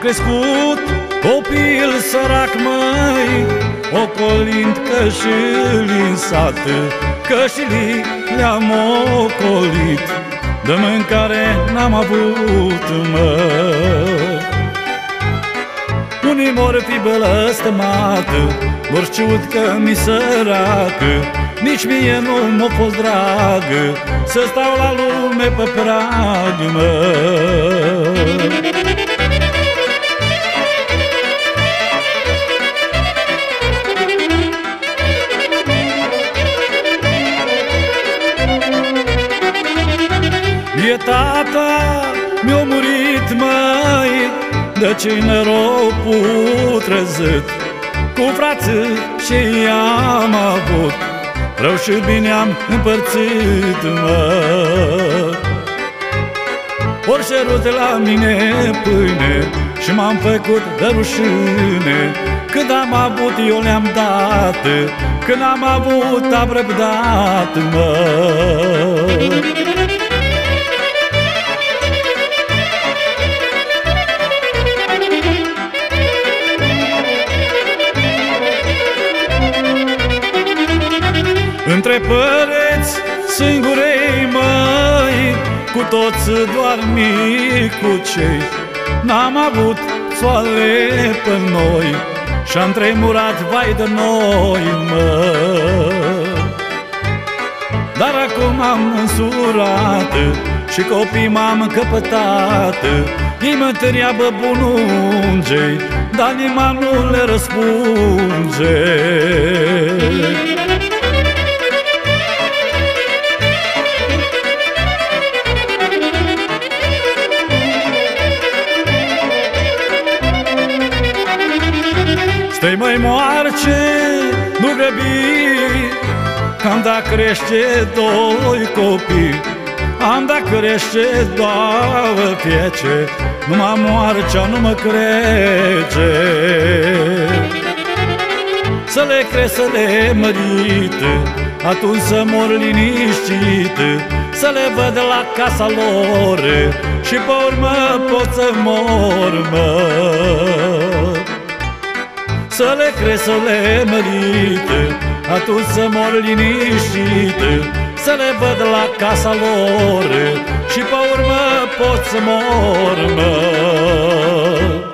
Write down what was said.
crescut copil sărac, măi Ocolind cășili în sat Cășili le-am ocolit. De mâncare n-am avut, mă Unii mor fi bălăstămată Mor știut că mi săracă Nici mie nu m-a fost dragă Să stau la lume pe prag, mă E tata, mi-a murit mai De ce noroc putrezit? Cu frații ce am avut Rău și bine am împărțit, mă. Ori șerut la mine pâine Și m-am făcut de rușine. Când am avut eu le-am dat Când am avut am răbdat, mă Între păreți singurei măi Cu toți doar micucei N-am avut soare pe noi Și-am tremurat vai de noi, mă Dar acum am însurat Și copii m-am căpătat. Ei mă întreabă bunungei Dar nimeni nu le răspunge Stai mai moarce, nu grăbi Cam da crește doi copii. Am da crește două fiece Numai moarcea nu mă crege Să le cresc, să le mărite Atunci să mor liniștit. Să le văd la casa lor Și pe urmă pot să mor, mă să le crezi, să le mărite Atunci să mor liniștit Să le văd la casa lor Și pe urmă pot să mor, mă